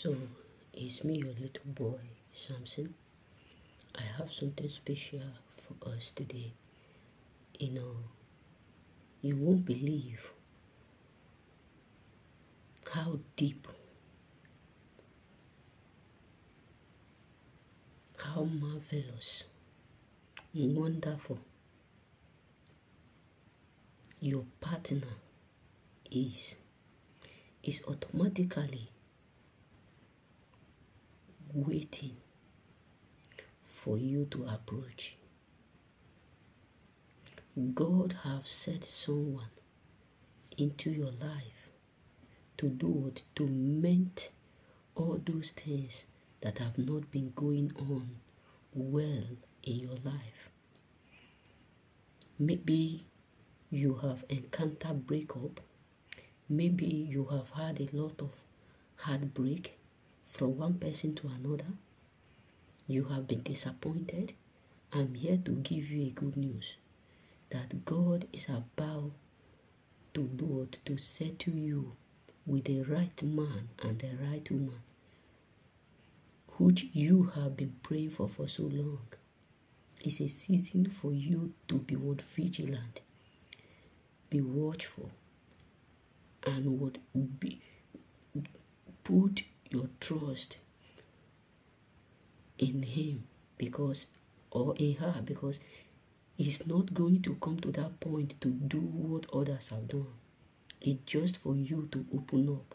So, it's me, your little boy, Samson. I have something special for us today. You know, you won't believe how deep, how marvelous, wonderful your partner is. Is automatically waiting for you to approach. God have set someone into your life to do it, to mend all those things that have not been going on well in your life. Maybe you have encountered breakup. Maybe you have had a lot of heartbreak from one person to another. You have been disappointed. I'm here to give you a good news that God is about to do it to settle you with the right man and the right woman which you have been praying for for so long. It's a season for you to be what vigilant, be watchful, and would be put your trust in him because or in her because he's not going to come to that point to do what others have done. It's just for you to open up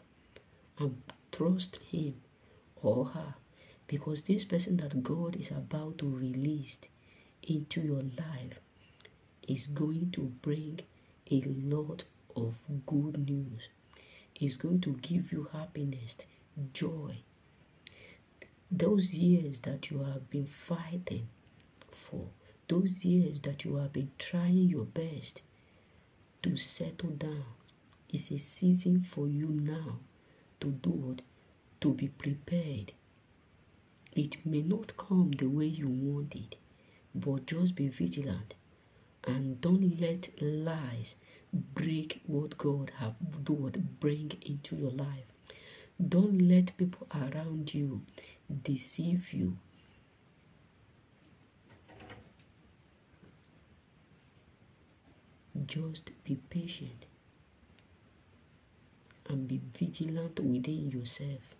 and trust him or her because this person that God is about to release into your life is going to bring a lot of good news. Is going to give you happiness, joy. Those years that you have been fighting for, those years that you have been trying your best to settle down, is a season for you now to do it, to be prepared. It may not come the way you want it, but just be vigilant and don't let lies break what God have do bring into your life. Don't let people around you deceive you. Just be patient and be vigilant within yourself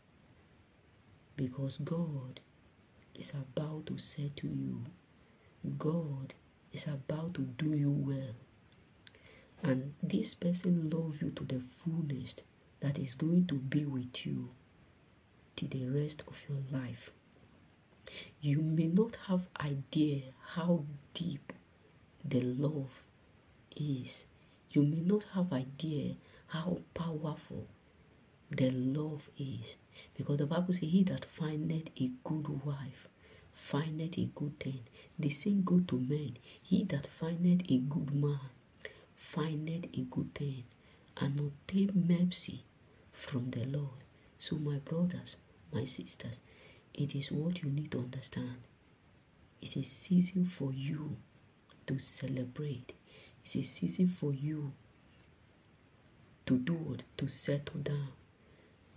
because God is about to settle you. God is about to do you well. And this person loves you to the fullest that is going to be with you till the rest of your life. You may not have idea how deep the love is. You may not have idea how powerful the love is. Because the Bible says, He that findeth a good wife findeth a good thing. The same go to men. He that findeth a good man findeth a good thing and obtain mercy from the Lord. So, my brothers, my sisters, it is what you need to understand. It's a season for you to celebrate. It's a season for you to do it, to settle down.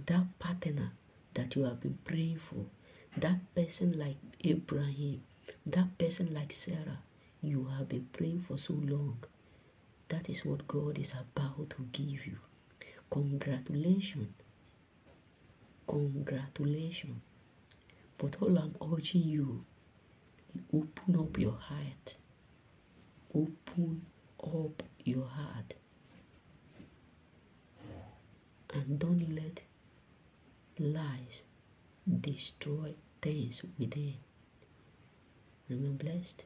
That partner that you have been praying for, that person like Abraham, that person like Sarah, you have been praying for so long. That is what God is about to give you. Congratulations. Congratulations. But all I'm urging you, open up your heart. Open up your heart. And don't let lies destroy things within. Remain blessed.